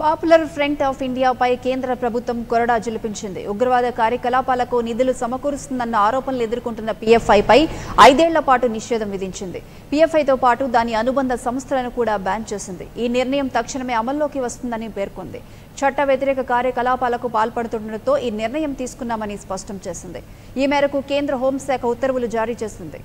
Popular front of ఇండియాపై కేంద్ర ప్రభుత్వం కొరడా జులిపించింది. ఉగ్రవాద కార్యకలాపాలకు నిధులు సమకూరుస్తుందన్న ఆరోపణలు ఎదుర్కొంటున్న పీఎఫ్ఐపై ఐదేళ్ళ పాటు నిషేధం విధించింది. పీఎఫ్ఐతో పాటు దాని అనుబంధ సంస్థలను కూడా బ్యాన్ చేసింది. ఈ నిర్ణయం తక్షణమే అమల్లోకి వస్తుందని పేర్కొంది. చట్ట వ్యతిరేక కార్యకలాపాలకు పాల్పడుతుండటంతో ఈ నిర్ణయం తీసుకున్నామని స్పష్టం చేసింది. ఈ మేరకు కేంద్ర హోంశాఖ ఉత్తర్వులు జారీ చేసింది.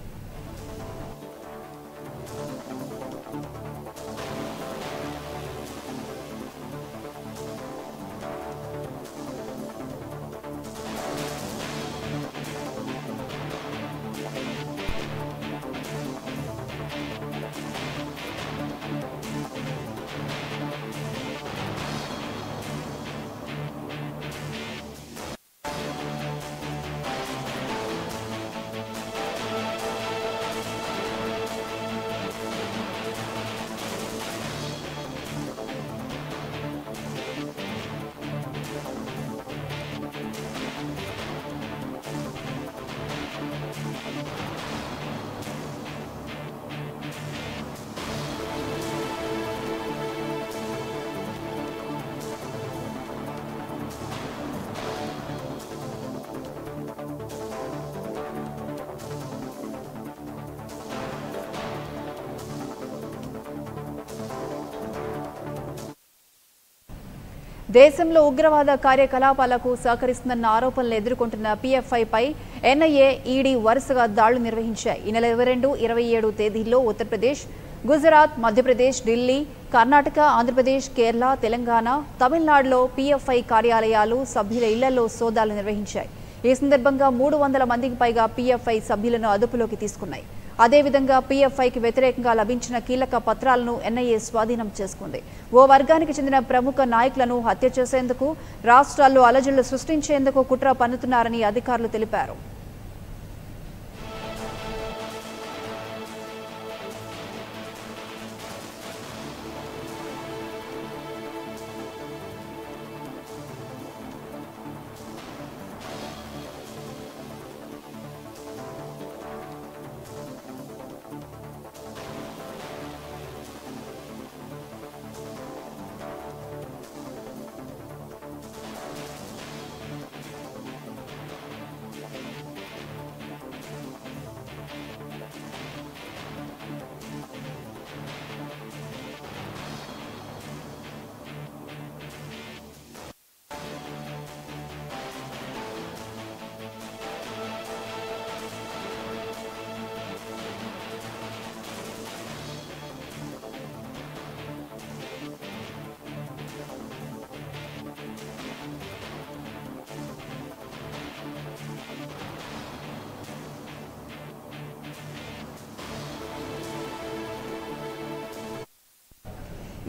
దేశంలో ఉగ్రవాద కార్యకలాపాలకు సహకరిస్తుందన్న ఆరోపణలు ఎదుర్కొంటున్న పీఎఫ్ఐపై ఎన్ఐఏ ఈడీ వరుసగా దాడులు నిర్వహించాయి. ఈ నెల ఇరవై రెండు ఇరవై ఏడు తేదీల్లో ఉత్తరప్రదేశ్ గుజరాత్ మధ్యప్రదేశ్ ఢిల్లీ కర్ణాటక ఆంధ్రప్రదేశ్ కేరళ తెలంగాణ తమిళనాడులో పీఎఫ్ఐ కార్యాలయాలు సభ్యుల ఇళ్ళలో సోదాలు నిర్వహించాయి. ఈ సందర్భంగా మూడు వందల మందికి పైగా పీఎఫ్ఐ సభ్యులను అదుపులోకి తీసుకున్నాయి. అదేవిధంగా పీఎఫ్ఐకి వ్యతిరేకంగా లభించిన కీలక పత్రాలను ఎన్ఐఏ స్వాధీనం చేసుకుంది. ఓ వర్గానికి చెందిన ప్రముఖ నాయకులను హత్య చేసేందుకు రాష్ట్రాల్లో అలజడులు సృష్టించేందుకు కుట్ర పన్నుతున్నారని అధికారులు తెలిపారు.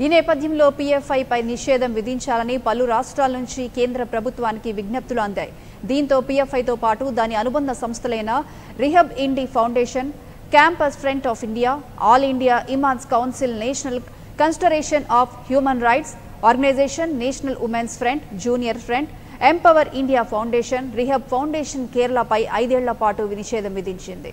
ఈ నేపథ్యంలో పీఎఫ్ఐపై నిషేధం విధించాలని పలు రాష్ట్రాల నుంచి కేంద్ర ప్రభుత్వానికి విజ్ఞప్తులు అందాయి. దీంతో పీఎఫ్ఐతో పాటు దాని అనుబంధ సంస్థలైన rehab India foundation campus front of India all India imams council national confederation of human rights organisation national women's front junior front empower India foundation rehab foundation కేరళపై ఐదేళ్ళ పాటు నిషేధం విధించింది.